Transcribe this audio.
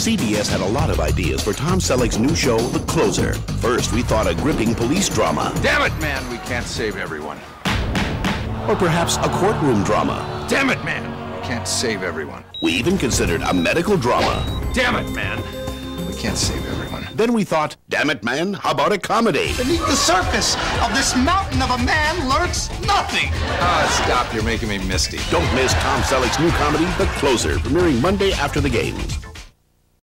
CBS had a lot of ideas for Tom Selleck's new show, The Closer. First, we thought a gripping police drama. Damn it, man, we can't save everyone. Or perhaps a courtroom drama. Damn it, man, we can't save everyone. We even considered a medical drama. Damn it, man, we can't save everyone. Then we thought, damn it, man, how about a comedy? Beneath the surface of this mountain of a man lurks nothing. Ah, stop, you're making me misty. Don't miss Tom Selleck's new comedy, The Closer, premiering Monday after the games.